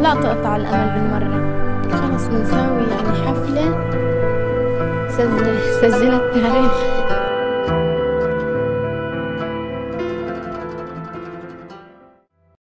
لا تقطع الأمل بالمرة. خلص بنساوي يعني حفلة. سجل سجلت تاريخ.